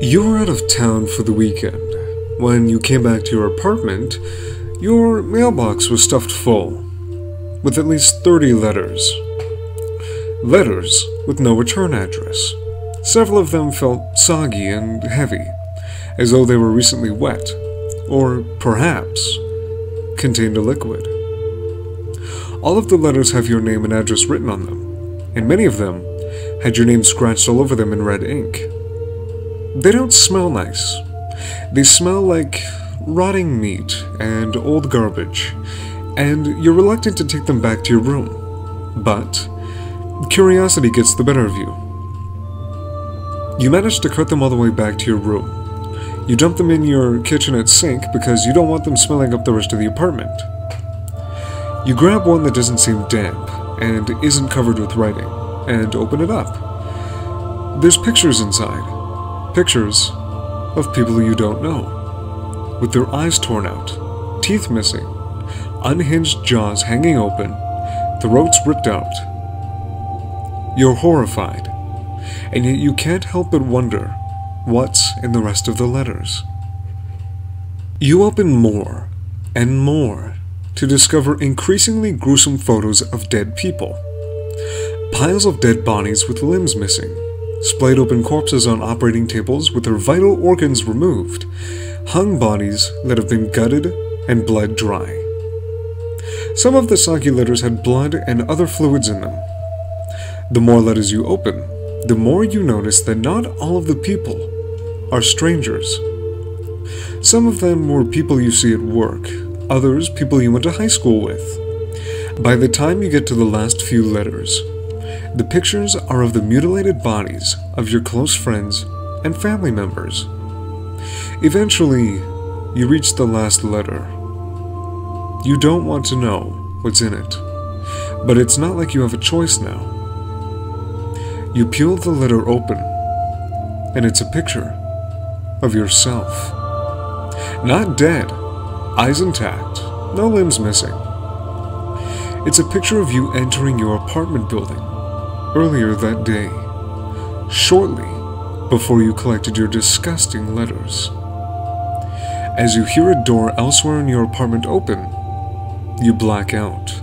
You were out of town for the weekend. When you came back to your apartment, your mailbox was stuffed full, with at least 30 letters. Letters with no return address. Several of them felt soggy and heavy, as though they were recently wet, or perhaps contained a liquid. All of the letters have your name and address written on them, and many of them had your name scratched all over them in red ink. They don't smell nice. They smell like rotting meat and old garbage, and you're reluctant to take them back to your room. But curiosity gets the better of you. You manage to cart them all the way back to your room. You dump them in your kitchenette sink because you don't want them smelling up the rest of the apartment. You grab one that doesn't seem damp and isn't covered with writing, and open it up. There's pictures inside. Pictures of people you don't know, with their eyes torn out, teeth missing, unhinged jaws hanging open, throats ripped out. You're horrified, and yet you can't help but wonder what's in the rest of the letters. You open more and more to discover increasingly gruesome photos of dead people. Piles of dead bodies with limbs missing, splayed open corpses on operating tables with their vital organs removed, hung bodies that have been gutted and bled dry. Some of the letters had blood and other fluids in them. The more letters you open, the more you notice that not all of the people are strangers. Some of them were people you see at work, others people you went to high school with. By the time you get to the last few letters, the pictures are of the mutilated bodies of your close friends and family members. Eventually, you reach the last letter. You don't want to know what's in it, but it's not like you have a choice now. You peel the letter open, and it's a picture of yourself. Not dead, eyes intact, no limbs missing. It's a picture of you entering your apartment building earlier that day, shortly before you collected your disgusting letters. As you hear a door elsewhere in your apartment open, you black out.